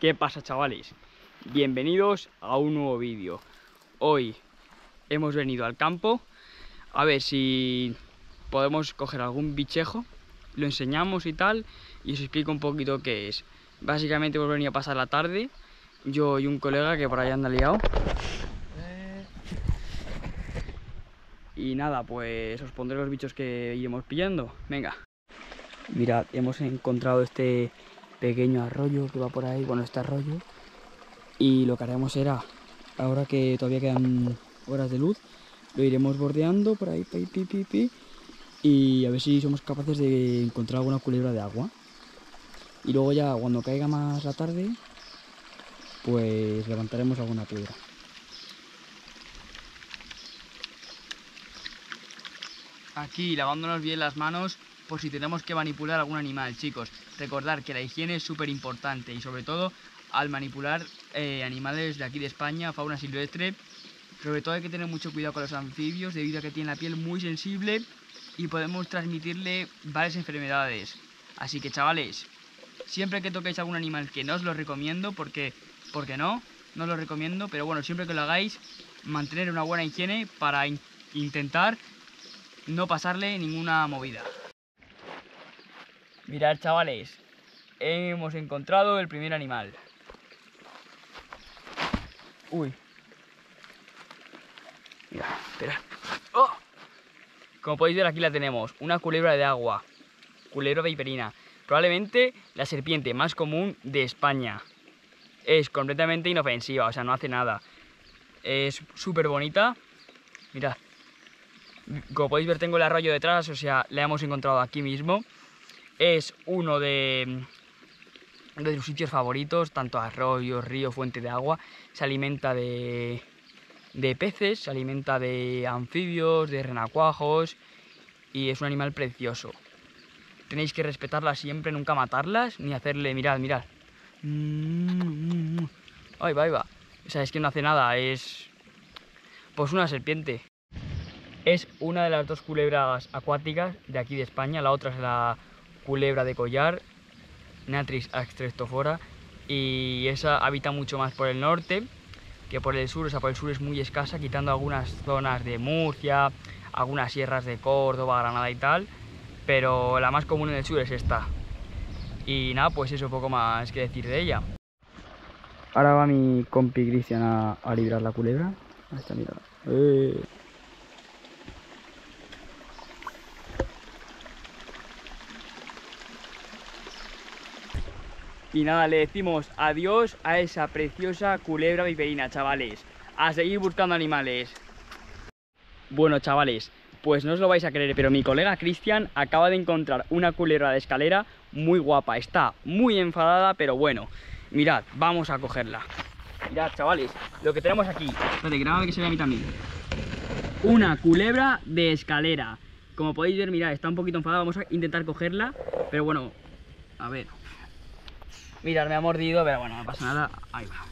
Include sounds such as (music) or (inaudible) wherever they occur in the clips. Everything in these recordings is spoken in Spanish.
¿Qué pasa chavales? Bienvenidos a un nuevo vídeo. Hoy hemos venido al campo. A ver si podemos coger algún bichejo. Lo enseñamos y tal Y os explico un poquito qué es. Básicamente hemos venido a pasar la tarde Yo y un colega que por ahí anda liado. Y nada, pues os pondré los bichos que iremos pillando. Venga. Mirad, hemos encontrado este pequeño arroyo que va por ahí, bueno, este arroyo. Y lo que haremos será, ahora que todavía quedan horas de luz, lo iremos bordeando por ahí, pi, y a ver si somos capaces de encontrar alguna culebra de agua. Y luego ya cuando caiga más la tarde, pues levantaremos alguna piedra. Aquí lavándonos bien las manos por si tenemos que manipular algún animal, chicos. Recordar que la higiene es súper importante y sobre todo al manipular eh, animales de aquí de España, fauna silvestre, sobre todo hay que tener mucho cuidado con los anfibios debido a que tienen la piel muy sensible y podemos transmitirle varias enfermedades. Así que chavales, siempre que toquéis algún animal que no os lo recomiendo, porque, porque no, no os lo recomiendo, pero bueno, siempre que lo hagáis, mantener una buena higiene para intentar no pasarle ninguna movida. Mirad chavales, hemos encontrado el primer animal. Uy. Mira, espera. ¡Oh! Como podéis ver aquí la tenemos, una culebra de agua, culebra viperina. Probablemente la serpiente más común de España. Es completamente inofensiva, o sea, no hace nada. Es súper bonita. Mirad. Como podéis ver tengo el arroyo detrás, o sea, la hemos encontrado aquí mismo es uno de, de sus sitios favoritos, tanto arroyo, río, fuente de agua. Se alimenta de, de peces, se alimenta de anfibios, de renacuajos y es un animal precioso. Tenéis que respetarlas siempre, nunca matarlas, ni hacerle, mirad, mirad. Ahí va, ahí va. O sea, es que no hace nada, es pues una serpiente. Es una de las dos culebras acuáticas de aquí de España, la otra es la culebra de collar, Natris axtrestofora, y esa habita mucho más por el norte que por el sur, o sea, por el sur es muy escasa, quitando algunas zonas de Murcia, algunas sierras de Córdoba, Granada y tal, pero la más común en el sur es esta. Y nada, pues eso, poco más que decir de ella. Ahora va mi compi Cristian a, librar la culebra. Ahí está, mira. Eh. Y nada, le decimos adiós a esa preciosa culebra viperina, chavales. A seguir buscando animales. Bueno, chavales, pues no os lo vais a creer, pero mi colega Cristian acaba de encontrar una culebra de escalera muy guapa. Está muy enfadada, pero bueno. Mirad, vamos a cogerla. Mirad, chavales, lo que tenemos aquí. Espérate, graba que se vea a mí también. Una culebra de escalera. Como podéis ver, mirad, está un poquito enfadada. Vamos a intentar cogerla, pero bueno, a ver. Mirad, me ha mordido, pero bueno, no pasa nada. Ahí va.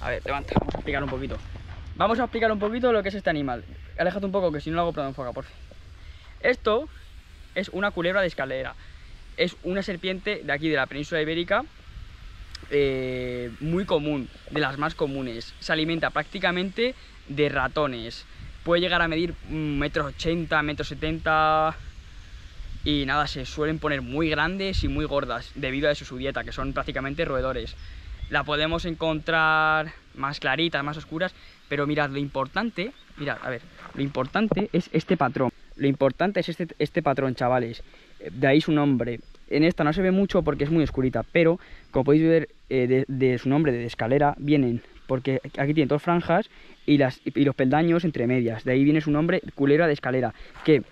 A ver, levanta, vamos a explicar un poquito. Vamos a explicar un poquito lo que es este animal. Aléjate un poco, que si no lo hago plano enfoca, por fin. Esto es una culebra de escalera. Es una serpiente de aquí, de la península ibérica, eh, muy común, de las más comunes. Se alimenta prácticamente de ratones. Puede llegar a medir metros 80, metros 70 y nada, se suelen poner muy grandes y muy gordas debido a su dieta, que son prácticamente roedores. La podemos encontrar más claritas, más oscuras, pero mirad, lo importante, mirad, a ver, lo importante es este patrón. Lo importante es este, este patrón, chavales. De ahí su nombre. En esta no se ve mucho porque es muy oscurita, pero como podéis ver eh, de, su nombre de escalera vienen, porque aquí tiene dos franjas y, las, y los peldaños entre medias. De ahí viene su nombre, culera de escalera, que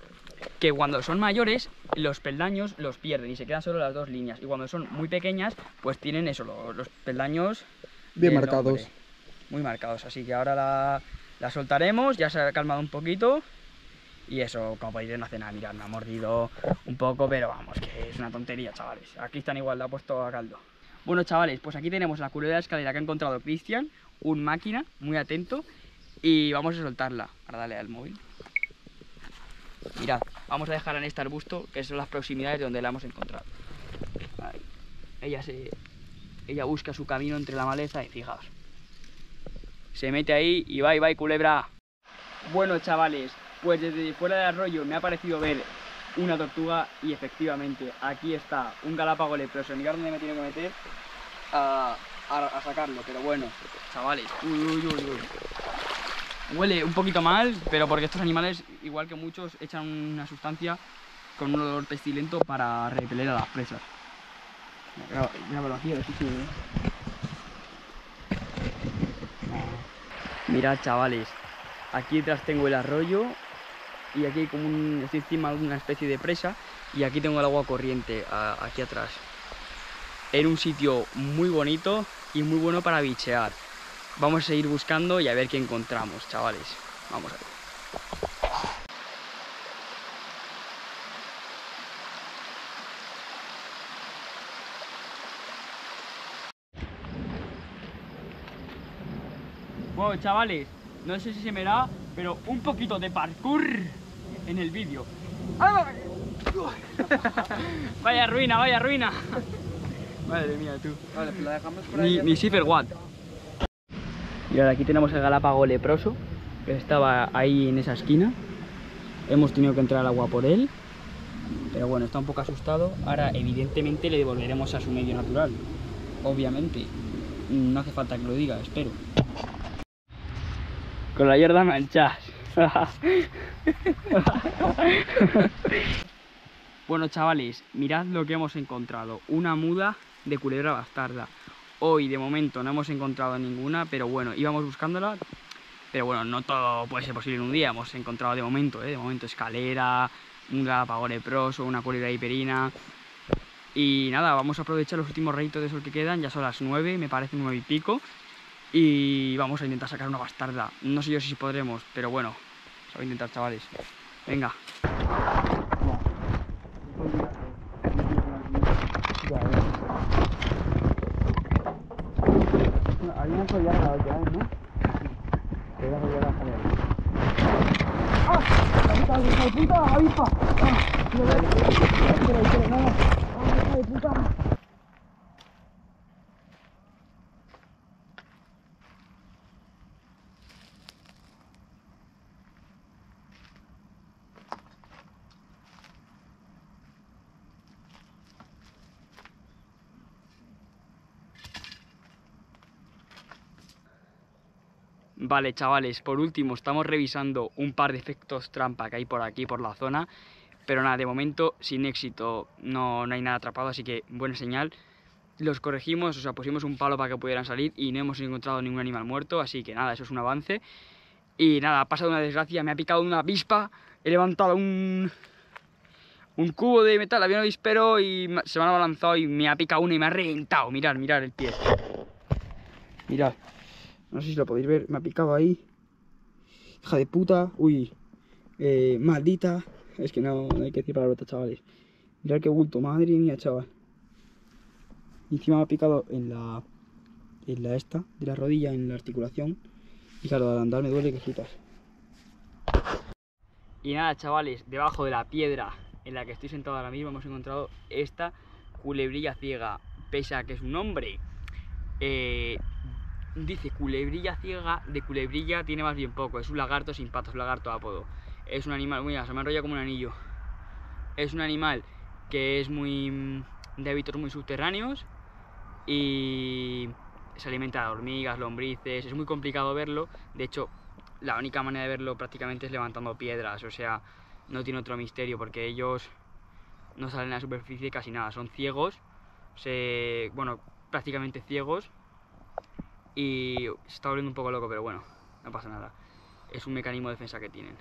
que cuando son mayores los peldaños los pierden y se quedan solo las dos líneas y cuando son muy pequeñas pues tienen eso, los, peldaños bien marcados. muy marcados, así que ahora la, soltaremos, ya se ha calmado un poquito y eso, como podéis ver, no hace nada, mirad, me ha mordido un poco, pero vamos, que es una tontería, chavales. Aquí están igual, la ha puesto a caldo. Bueno, chavales, pues aquí tenemos la culebra de escalera que ha encontrado Cristian, un máquina, muy atento, y vamos a soltarla. Ahora dale al móvil. Mirad, vamos a dejarla en este arbusto, que son las proximidades de donde la hemos encontrado. Ella se... ella busca su camino entre la maleza y fijaos. Se mete ahí y va y va y culebra. Bueno, chavales, pues desde fuera del arroyo me ha parecido ver una tortuga y efectivamente aquí está un galápago leproso. Mirad dónde me tiene que meter a, a- a sacarlo, pero bueno, chavales. Uy, uy, uy, uy. Huele un poquito mal, pero porque estos animales, igual que muchos, echan una sustancia con un olor pestilento para repeler a las presas. Ve. Mirad, chavales, aquí detrás tengo el arroyo y aquí hay como un, estoy encima de una especie de presa y aquí tengo el agua corriente aquí atrás. En un sitio muy bonito y muy bueno para bichear. Vamos a seguir buscando y a ver qué encontramos, chavales. Vamos a ver. Bueno, chavales, no sé si se me da, pero un poquito de parkour en el vídeo. (laughs) vaya ruina, vaya ruina. (laughs) Madre mía, tú. Vale, pues la dejamos por Ni, ahí. ni Cipher Watt. Y ahora aquí tenemos el galápago leproso, que estaba ahí en esa esquina. Hemos tenido que entrar al agua por él. Pero bueno, está un poco asustado. Ahora, evidentemente, le devolveremos a su medio natural. Obviamente. No hace falta que lo diga, espero. Con la yarda manchas. (laughs) bueno, chavales, mirad lo que hemos encontrado. Una muda de culebra bastarda. Hoy de momento no hemos encontrado ninguna, pero bueno, íbamos buscándola. Pero bueno, no todo puede ser posible en un día. Hemos encontrado de momento, ¿eh? de momento escalera, un galápago leproso, una culebra hiperina. Y nada, vamos a aprovechar los últimos reitos de sol que quedan. Ya son las 9, me parece 9 y pico. Y vamos a intentar sacar una bastarda. No sé yo si podremos, pero bueno, se va a intentar, chavales. Venga. Hay una collada la otra vez, ¿no? Hay una collada ¡Ah! ¡La puta, hija de puta! ¡Avispa! ¡Ah! ¡Espera, espera, espera! ¡No, no! ¡Ah, hija de Vale, chavales, por último estamos revisando un par de efectos trampa que hay por aquí, por la zona. Pero nada, de momento sin éxito, no, no hay nada atrapado, así que buena señal. Los corregimos, o sea, pusimos un palo para que pudieran salir y no hemos encontrado ningún animal muerto, así que nada, eso es un avance. Y nada, ha pasado una desgracia, me ha picado una avispa, he levantado un, un cubo de metal, había un avispero y se me han abalanzado y me ha picado una y me ha reventado. Mirad, mirad el pie. Mirad. No sé si lo podéis ver, me ha picado ahí. Hija de puta, uy. Eh, maldita. Es que no, hay que decir palabrotas, chavales. Mirad qué bulto, madre mía, chaval. Y encima me ha picado en la. En la esta, de la rodilla, en la articulación. Y claro, al andar me duele que flipas. Y nada, chavales, debajo de la piedra en la que estoy sentado ahora mismo hemos encontrado esta culebrilla ciega. Pese a que es un hombre. Eh, dice culebrilla ciega, de culebrilla tiene más bien poco. Es un lagarto sin patas, lagarto apodo. Es un animal, mira, se me enrolla como un anillo. Es un animal que es muy mm, de hábitos muy subterráneos y se alimenta de hormigas, lombrices. Es muy complicado verlo. De hecho, la única manera de verlo prácticamente es levantando piedras. O sea, no tiene otro misterio porque ellos no salen a la superficie casi nada. Son ciegos, bueno, prácticamente ciegos y se está volviendo un poco loco, pero bueno, no pasa nada. Es un mecanismo de defensa que tienen.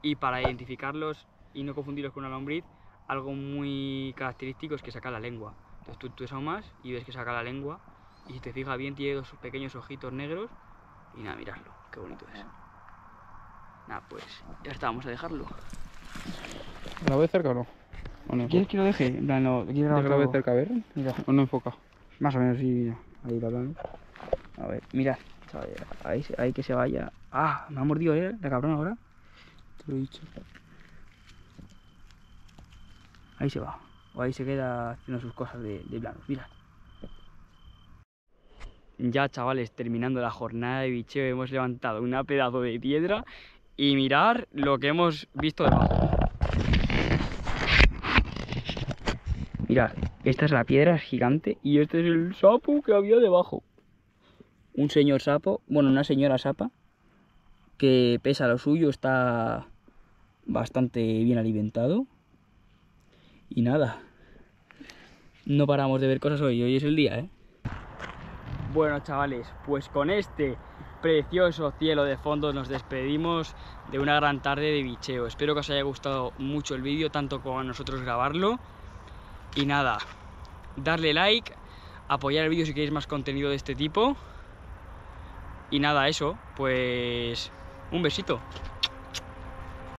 Y para identificarlos y no confundirlos con una lombriz, algo muy característico es que saca la lengua. Entonces tú, tú asomas y ves que saca la lengua y si te fijas bien tiene dos pequeños ojitos negros y nada, miradlo, qué bonito es. Nada, pues ya está, vamos a dejarlo. ¿La ves cerca o no? ¿O no ¿Quieres que lo deje? En plan, lo, ¿quieres ¿Quieres que la cerca a ver? Mira, ¿O no enfoca? más o menos sí, mira, ahí lo hablamos. A ver, mira, chaval, ahí, ahí que se vaya. Ah, me ha mordido, eh, la cabrona ahora. Te lo he dicho. Ahí se va. O ahí se queda haciendo sus cosas de, de plano. Mira. ya chavales, terminando la jornada de bicheo, hemos levantado una pedazo de piedra y mirar lo que hemos visto debajo. Mirad, esta es la piedra gigante y este es el sapo que había debajo. Un señor sapo, bueno, una señora sapa, que pesa lo suyo, está bastante bien alimentado. Y nada, no paramos de ver cosas hoy, hoy es el día, ¿eh? Bueno, chavales, pues con este precioso cielo de fondo nos despedimos de una gran tarde de bicheo. Espero que os haya gustado mucho el vídeo, tanto como a nosotros grabarlo. Y nada, darle like, apoyar el vídeo si queréis más contenido de este tipo. Y nada, eso, pues un besito.